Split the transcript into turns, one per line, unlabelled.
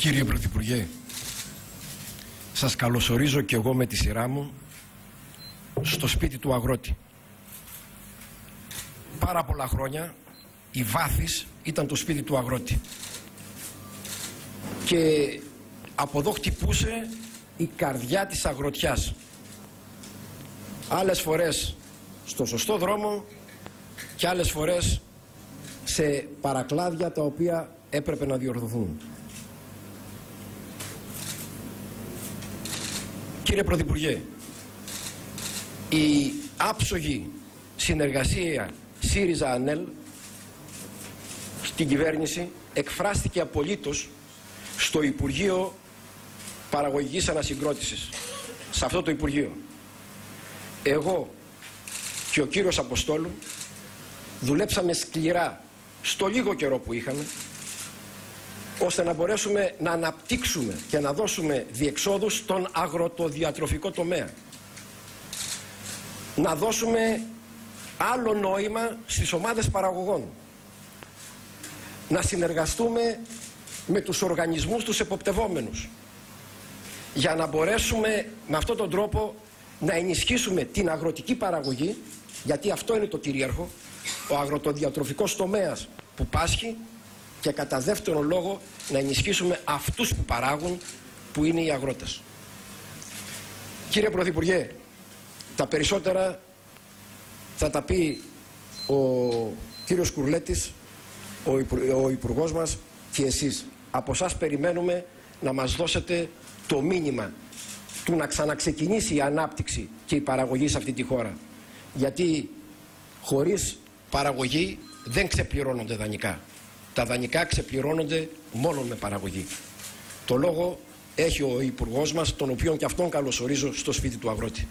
Κύριε Πρωθυπουργέ, σας καλωσορίζω και εγώ με τη σειρά μου στο σπίτι του αγρότη. Πάρα πολλά χρόνια η Βάθης ήταν το σπίτι του αγρότη. Και από εδώ χτυπούσε η καρδιά της αγροτιάς. Άλλες φορές στο σωστό δρόμο και άλλες φορές σε παρακλάδια τα οποία έπρεπε να διορθωθούν. Κύριε Πρωθυπουργέ, η άψογη συνεργασία ΣΥΡΙΖΑ-ΑΝΕΛ στην κυβέρνηση εκφράστηκε απολύτως στο Υπουργείο Παραγωγικής Ανασυγκρότησης, σε αυτό το Υπουργείο. Εγώ και ο κύριος Αποστόλου δουλέψαμε σκληρά στο λίγο καιρό που είχαμε ώστε να μπορέσουμε να αναπτύξουμε και να δώσουμε διεξόδους στον αγροτοδιατροφικό τομέα. Να δώσουμε άλλο νόημα στις ομάδες παραγωγών. Να συνεργαστούμε με τους οργανισμούς τους εποπτευόμενους για να μπορέσουμε με αυτόν τον τρόπο να ενισχύσουμε την αγροτική παραγωγή γιατί αυτό είναι το κυρίαρχο ο αγροτοδιατροφικός τομέας που πάσχει και κατά δεύτερον λόγο να ενισχύσουμε αυτούς που παράγουν που είναι οι αγρότες. Κύριε Πρωθυπουργέ, τα περισσότερα θα τα πει ο κύριος Κουρλέτης, ο, υπουργό ο Υπουργός μας και εσείς. Από σας περιμένουμε να μας δώσετε το μήνυμα του να ξαναξεκινήσει η ανάπτυξη και η παραγωγή σε αυτή τη χώρα. Γιατί χωρίς παραγωγή δεν ξεπληρώνονται δανεικά. Τα δανεικά ξεπληρώνονται μόνο με παραγωγή. Το λόγο έχει ο Υπουργός μας, τον οποίον και αυτόν καλωσορίζω στο σπίτι του αγρότη.